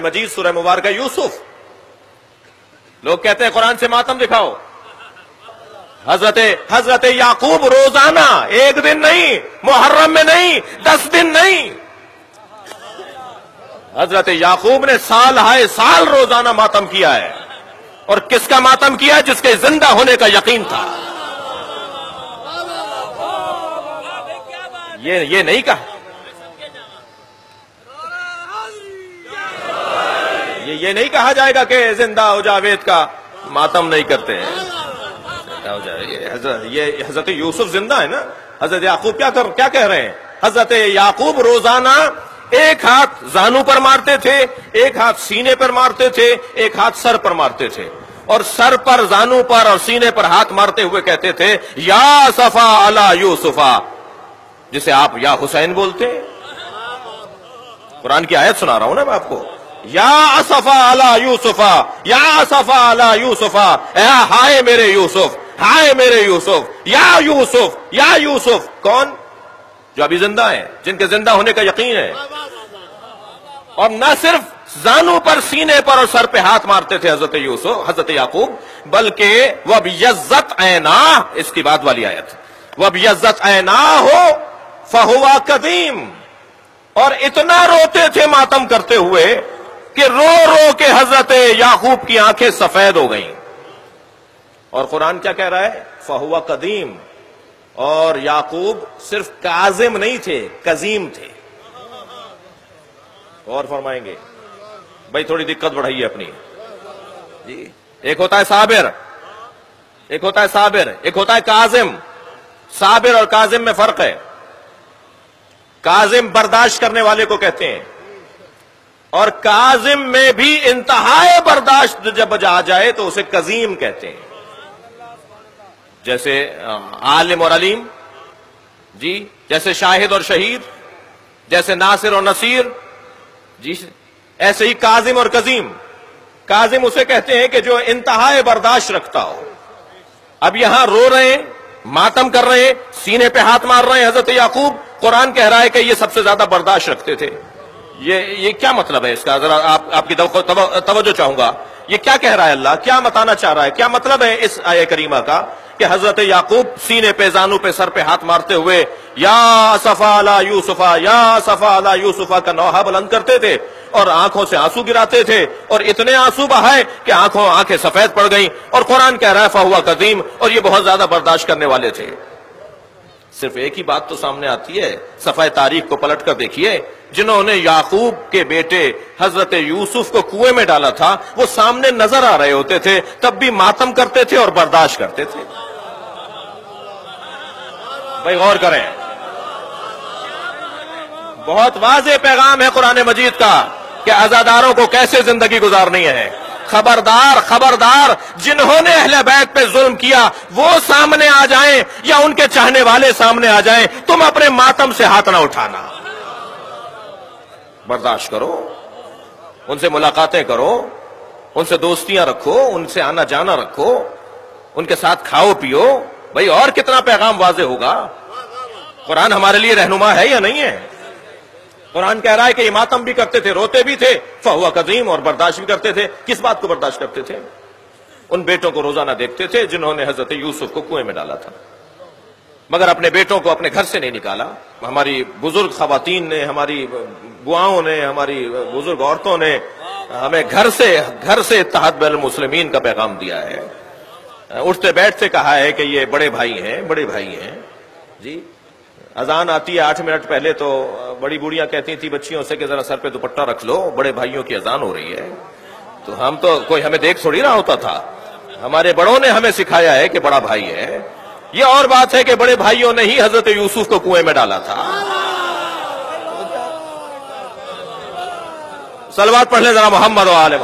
مجید، سورہ مبارکہ، یوسف۔ لوگ کہتے ہیں، قرآن سے ماتم دکھاؤ۔ حضرت حضرت یعقوب روزانہ، ایک دن نہیں، محرم میں نہیں، دس دن نہیں۔ حضرت یعقوب نے سال ہائے سال روزانہ ماتم کیا ہے۔ اور کس کا ماتم کیا؟ ہے جس کے زندہ ہونے کا یقین تھا۔ یہ نہیں کہا۔ یہ یہ نہیں کہا جائے گا کہ زندہ ہو جاوید کا، ماتم نہیں کرتے ہیں۔ زندہ ہو یہ حضرت یہ حضرت یوسف زندہ ہے نا؟ حضرت یعقوب کیا کر، کیا کہہ رہے ہیں؟ حضرت یعقوب روزانہ ایک ہاتھ زانو پر مارتے تھے، ایک ہاتھ سینے پر مارتے تھے، ایک ہاتھ سر پر مارتے تھے۔ اور سر پر زانو پر اور سینے پر ہاتھ مارتے ہوئے کہتے تھے، یا صفا اللہ یوسفا۔ جسے آپ یا حسین بولتے ہیں۔ قرآن کی آیت سنا رہا ہوں نا میں آپ کو۔ یا صفا اللہ یوسفا، یا صفا اللہ یوسفا، اے ہائے میرے یوسف، ہائے میرے یوسف، یا یوسف یا یوسف، کون؟ جو ابھی زندہ ہیں، جن کے زندہ ہونے کا یقین ہے۔ اور نہ صرف زانو پر، سینے پر اور سر پہ ہاتھ مارتے تھے حضرت یوسف، حضرت یعقوب، بلکہ وہ اب یزت اینا اس کی بات والی آیت۔ وہ اب یزت اینا ہو فہوا قدیم اور اتنا روتے تھے ماتم کرتے ہوئے کہ رو رو کے حضرت یعقوب کی آنکھیں سفید ہو گئیں۔ اور قرآن کیا کہہ رہا ہے؟ فہوا قدیم۔ اور یعقوب صرف کازم نہیں تھے قزیم تھے۔ اور فرمائیں گے، بھائی تھوڑی دقت بڑھائی اپنی۔ جی ایک ہوتا ہے صابر۔ ایک ہوتا ہے صابر۔ ایک ہوتا ہے کازم صابر اور کازم میں فرق ہے۔ کازم برداشت کرنے والے کو کہتے ہیں۔ اور کازم میں بھی انتہائی برداشت جب آ جائے تو اسے قزیم کہتے ہیں۔ جیسے عالم اور علیم۔ جی جیسے شاہد اور شہید، جیسے ناصر اور نصیر۔ جی ایسے ہی کازم اور قزیم کازم اسے کہتے ہیں کہ جو انتہائی برداشت رکھتا ہو۔ اب یہاں رو رہے ہیں، ماتم کر رہے ہیں، سینے پہ ہاتھ مار رہے ہیں، حضرت یعقوب۔ قرآن کہہ رہا ہے کہ یہ سب سے زیادہ برداشت رکھتے تھے۔ یہ یہ کیا مطلب ہے اس کا؟ ذرا آپ آپ کی توجہ چاہوں گا۔ یہ کیا کہہ رہا ہے اللہ؟ کیا متانا چاہ رہا ہے؟ کیا مطلب ہے اس آئے کریمہ کا کہ حضرت یعقوب سینے پہ، زانو پہ، سر پہ ہاتھ مارتے ہوئے یا صفا لا یوسفا، یا صفا لا یوسفا کا نوحہ بلند کرتے تھے اور آنکھوں سے آنسو گراتے تھے اور اتنے آنسو بہائے کہ آنکھوں آنکھیں سفید پڑ گئیں اور قرآن کہہ رہا ہے فہوا قدیم اور یہ بہت زیادہ برداشت کرنے والے تھے۔ صرف ایک ہی بات تو سامنے آتی ہے صفائی تاریخ کو پلٹ کر دیکھیے۔ جنہوں نے یعقوب کے بیٹے حضرت یوسف کو کنویں میں ڈالا تھا، وہ سامنے نظر آ رہے ہوتے تھے، تب بھی ماتم کرتے تھے اور برداشت کرتے تھے۔ بھائی غور کریں۔ بہت واضح پیغام ہے قرآن مجید کا کہ ازاداروں کو کیسے زندگی گزارنی ہے۔ خبردار خبردار، جنہوں نے اہل بیت پہ ظلم کیا، وہ سامنے آ جائیں یا ان کے چاہنے والے سامنے آ جائیں، تم اپنے ماتم سے ہاتھ نہ اٹھانا۔ برداشت کرو، ان سے ملاقاتیں کرو، ان سے دوستیاں رکھو، ان سے آنا جانا رکھو، ان کے ساتھ کھاؤ پیو۔ بھائی اور کتنا پیغام واضح ہوگا؟ قرآن ہمارے لیے رہنما ہے یا نہیں ہے؟ قرآن کہہ رہا ہے کہ یہ ماتم بھی کرتے تھے، روتے بھی تھے فہوا قدیم اور برداشت بھی کرتے تھے۔ کس بات کو برداشت کرتے تھے؟ ان بیٹوں کو روزانہ دیکھتے تھے جنہوں نے حضرت یوسف کو کنویں میں ڈالا تھا۔ مگر اپنے بیٹوں کو اپنے گھر سے نہیں نکالا۔ ہماری بزرگ خواتین نے، ہماری بواؤں نے، ہماری بزرگ عورتوں نے ہمیں گھر سے گھر سے اتحاد بین المسلمین کا پیغام دیا ہے۔ اٹھتے بیٹھ سے کہا ہے کہ یہ بڑے بھائی ہیں، بڑے بھائی ہیں۔ جی؟ اذان آتی ہے آٹھ منٹ پہلے تو بڑی بوڑھیاں کہتی تھی بچیوں سے کہ ذرا سر پہ دوپٹہ رکھ لو، بڑے بھائیوں کی اذان ہو رہی ہے۔ تو ہم تو کوئی ہمیں دیکھ تھوڑی رہا ہوتا تھا۔ ہمارے بڑوں نے ہمیں سکھایا ہے کہ بڑا بھائی ہے۔ یہ اور بات ہے کہ بڑے بھائیوں نے ہی حضرت یوسف کو کنویں میں ڈالا تھا۔ سلوات پڑھ لیں ذرا محمد و عالم